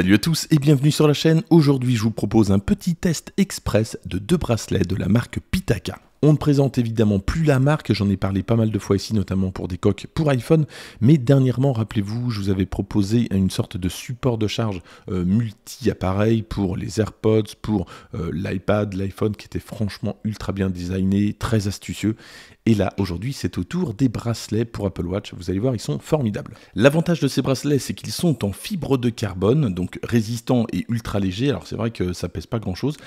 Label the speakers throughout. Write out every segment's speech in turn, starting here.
Speaker 1: Salut à tous et bienvenue sur la chaîne. Aujourd'hui, je vous propose un petit test express de deux bracelets de la marque Pitaka. On ne présente évidemment plus la marque, j'en ai parlé pas mal de fois ici, notamment pour des coques pour iPhone, mais dernièrement, rappelez-vous, je vous avais proposé une sorte de support de charge euh, multi-appareil pour les AirPods, pour euh, l'iPad, l'iPhone, qui était franchement ultra bien designé, très astucieux. Et là, aujourd'hui, c'est au tour des bracelets pour Apple Watch. Vous allez voir, ils sont formidables. L'avantage de ces bracelets, c'est qu'ils sont en fibre de carbone, donc résistants et ultra légers. Alors c'est vrai que ça pèse pas grand-chose.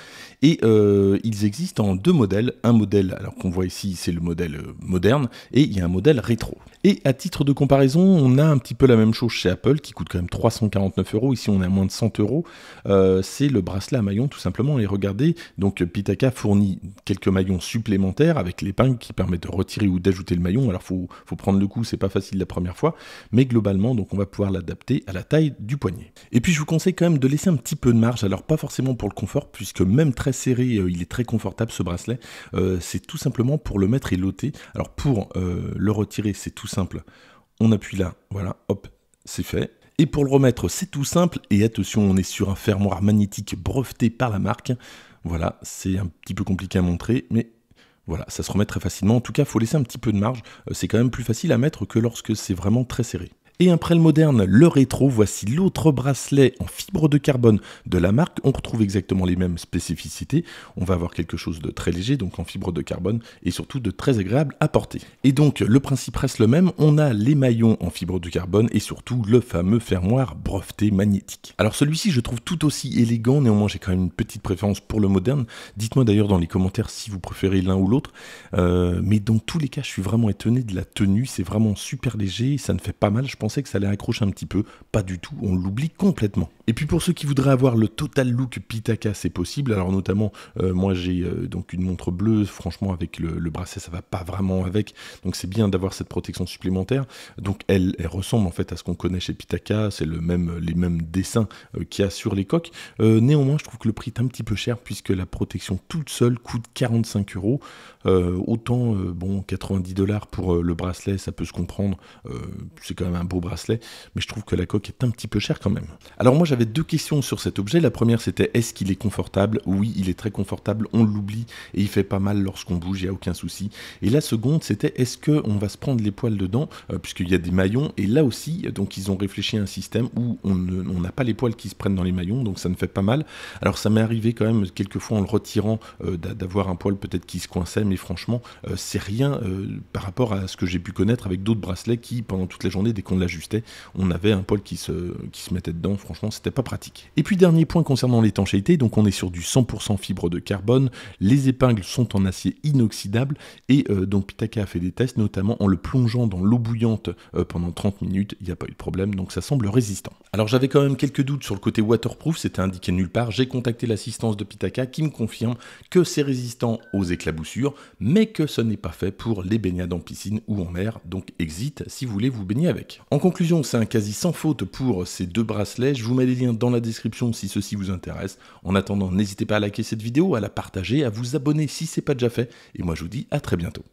Speaker 1: Et euh, ils existent en deux modèles. Un modèle alors qu'on voit ici, c'est le modèle euh, moderne, et il y a un modèle rétro. Et à titre de comparaison, on a un petit peu la même chose chez Apple, qui coûte quand même 349 euros. Ici, on est à moins de 100 euros. Euh, c'est le bracelet à maillon, tout simplement. Et regardez, donc Pitaka fournit quelques maillons supplémentaires avec l'épingle qui permet de retirer ou d'ajouter le maillon. Alors, faut, prendre le coup, c'est pas facile la première fois, mais globalement, donc on va pouvoir l'adapter à la taille du poignet. Et puis, je vous conseille quand même de laisser un petit peu de marge. Alors, pas forcément pour le confort, puisque même très serré, euh, il est très confortable ce bracelet tout simplement pour le mettre et l'ôter. Alors pour euh, le retirer, c'est tout simple. On appuie là, voilà, hop, c'est fait. Et pour le remettre, c'est tout simple. Et attention, on est sur un fermoir magnétique breveté par la marque. Voilà, c'est un petit peu compliqué à montrer, mais voilà, ça se remet très facilement. En tout cas, faut laisser un petit peu de marge. Euh, c'est quand même plus facile à mettre que lorsque c'est vraiment très serré. Et après le moderne, le rétro, voici l'autre bracelet en fibre de carbone de la marque. On retrouve exactement les mêmes spécificités. On va avoir quelque chose de très léger, donc en fibre de carbone, et surtout de très agréable à porter. Et donc le principe reste le même, on a les maillons en fibre de carbone et surtout le fameux fermoir breveté magnétique. Alors celui-ci je trouve tout aussi élégant, néanmoins j'ai quand même une petite préférence pour le moderne. Dites-moi d'ailleurs dans les commentaires si vous préférez l'un ou l'autre. Euh, mais dans tous les cas, je suis vraiment étonné de la tenue, c'est vraiment super léger, ça ne fait pas mal, je pensais que ça allait accrocher un petit peu. Pas du tout, on l'oublie complètement. Et puis pour ceux qui voudraient avoir le total look Pitaka, c'est possible. Alors notamment, euh, moi j'ai euh, donc une montre bleue, franchement avec le, bracelet ça va pas vraiment avec, donc c'est bien d'avoir cette protection supplémentaire. Donc elle, ressemble en fait à ce qu'on connaît chez Pitaka, c'est le même, les mêmes dessins euh, qu'il y a sur les coques. néanmoins, je trouve que le prix est un petit peu cher puisque la protection toute seule coûte 45 euros. autant, bon, 90 dollars pour le bracelet, ça peut se comprendre, c'est quand même un beau bracelet, mais je trouve que la coque est un petit peu chère quand même. Alors moi j'avais deux questions sur cet objet. La première c'était est-ce qu'il est confortable? Oui, il est très confortable, on l'oublie et il fait pas mal lorsqu'on bouge, il n'y a aucun souci. Et la seconde c'était est-ce qu'on va se prendre les poils dedans? Euh, puisqu'il y a des maillons et là aussi donc ils ont réfléchi à un système où on n'a pas les poils qui se prennent dans les maillons donc ça ne fait pas mal. Alors ça m'est arrivé quand même quelques fois en le retirant euh, d'avoir un poil peut-être qui se coinçait mais franchement euh, c'est rien par rapport à ce que j'ai pu connaître avec d'autres bracelets qui pendant toute la journée dès qu'on l'ajustait on avait un poil qui se, qui se mettait dedans franchement c'était pas pratique. Et puis dernier point concernant l'étanchéité, donc on est sur du 100% fibre de carbone, les épingles sont en acier inoxydable et euh, donc Pitaka a fait des tests notamment en le plongeant dans l'eau bouillante euh, pendant 30 minutes, il n'y a pas eu de problème donc ça semble résistant. Alors j'avais quand même quelques doutes sur le côté waterproof, c'était indiqué nulle part, j'ai contacté l'assistance de Pitaka qui me confirme que c'est résistant aux éclaboussures mais que ce n'est pas fait pour les baignades en piscine ou en mer donc exit si vous voulez vous baigner avec. En conclusion c'est un quasi sans faute pour ces deux bracelets, je vous mets liens dans la description si ceci vous intéresse. En attendant, n'hésitez pas à liker cette vidéo, à la partager, à vous abonner si ce n'est pas déjà fait. Et moi, je vous dis à très bientôt.